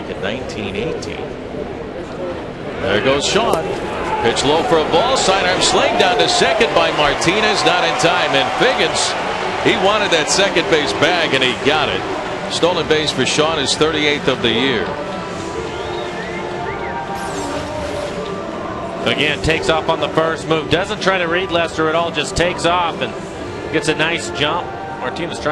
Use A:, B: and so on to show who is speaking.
A: back in 1918. There goes Chone. Pitch low for a ball. Sidearm sling down to second by Martinez. Not in time. And Figgins, he wanted that second base bag and he got it. Stolen base for Chone is 38th of the year.
B: Again, takes off on the first move. Doesn't try to read Lester at all. Just takes off and gets a nice jump. Martinez trying.